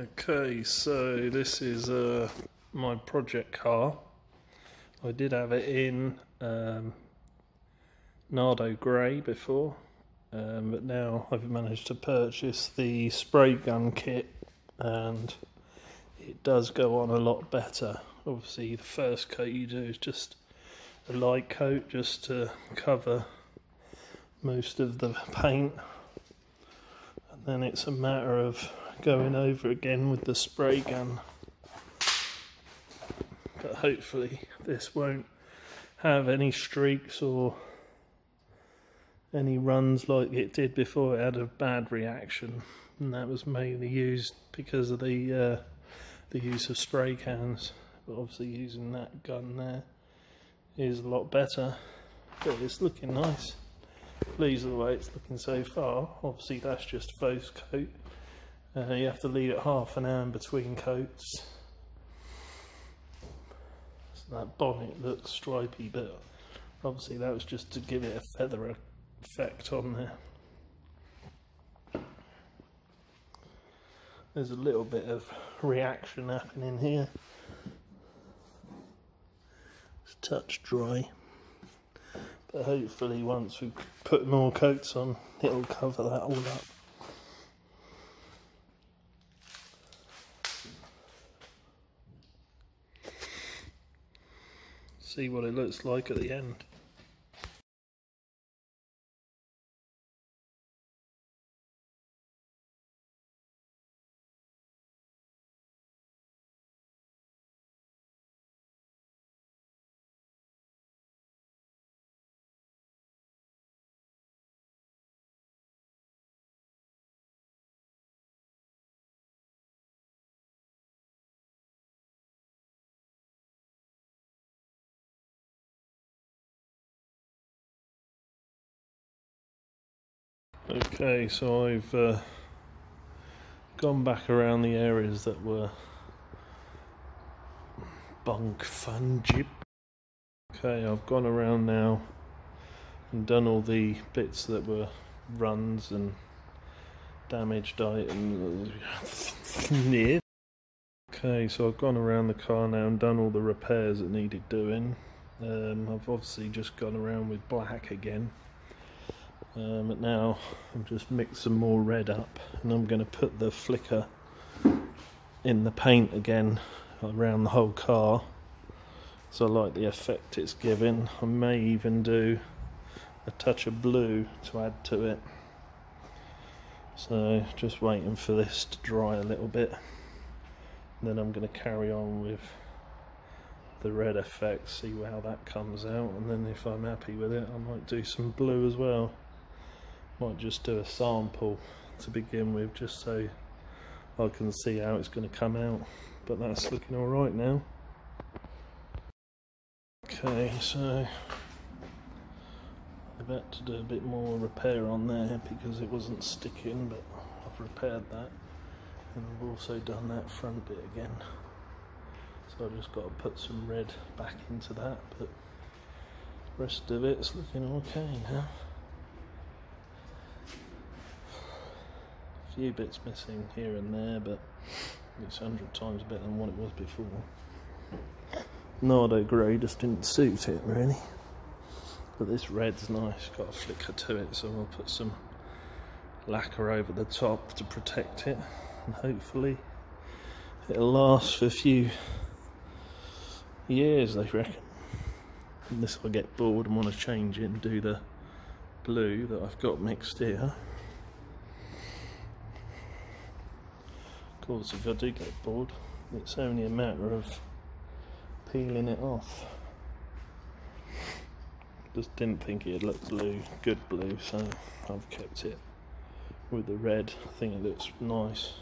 Okay, so this is uh, my project car. I did have it in um, Nardo Grey before, um, but now I've managed to purchase the spray gun kit and it does go on a lot better. Obviously, the first coat you do is just a light coat just to cover most of the paint, and then it's a matter of going over again with the spray gun. But hopefully, this won't have any streaks or any runs like it did before it had a bad reaction. And that was mainly used because of the uh, the use of spray cans. But obviously using that gun there is a lot better. But it's looking nice. Pleased with the way it's looking so far. Obviously that's just first coat uh, you have to leave it half an hour in between coats. So that bonnet looks stripy but obviously that was just to give it a feather effect on there. There's a little bit of reaction happening here. It's touch dry. But hopefully once we put more coats on it'll cover that all up see what it looks like at the end Okay, so I've uh, gone back around the areas that were bunk fungib. Okay, I've gone around now and done all the bits that were runs and damaged items. okay, so I've gone around the car now and done all the repairs that needed doing. Um, I've obviously just gone around with black again. Um, but now I'm just mix some more red up and I'm going to put the flicker in the paint again around the whole car so I like the effect it's giving. I may even do a touch of blue to add to it. So just waiting for this to dry a little bit. And then I'm going to carry on with the red effect, see how that comes out, and then if I'm happy with it, I might do some blue as well. Might just do a sample to begin with, just so I can see how it's going to come out. But that's looking alright now. Okay, so I've had to do a bit more repair on there because it wasn't sticking, but I've repaired that. And I've also done that front bit again. So I've just got to put some red back into that, but rest of it's looking okay now. Few bits missing here and there, but it's a hundred times better than what it was before. Nardo grey just didn't suit it really, but this red's nice, got a flicker to it, so I'll put some lacquer over the top to protect it, and hopefully it'll last for a few years, I reckon. Unless I get bored and want to change it and do the blue that I've got mixed here. Course if I do get bored it's only a matter of peeling it off. Just didn't think it looked blue good blue so I've kept it with the red. I think it looks nice